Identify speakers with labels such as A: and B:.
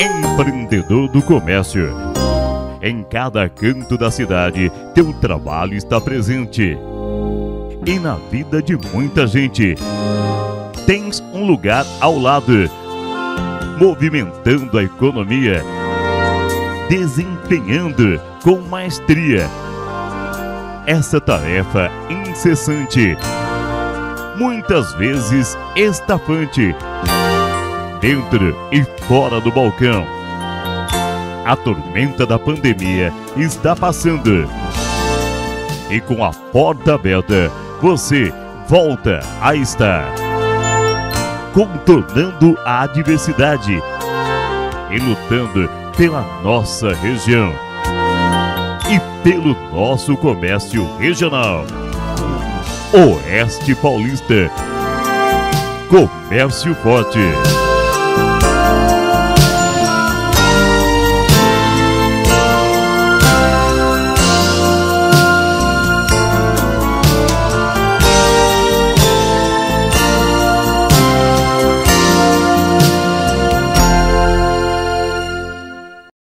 A: Empreendedor do comércio. Em cada canto da cidade, teu trabalho está presente. E na vida de muita gente. Tens um lugar ao lado, movimentando a economia, desempenhando com maestria essa tarefa incessante, muitas vezes estafante, dentro e fora do balcão. A tormenta da pandemia está passando. E com a porta aberta, você volta a estar contornando a adversidade e lutando pela nossa região e pelo nosso comércio regional. Oeste Paulista. Comércio Forte.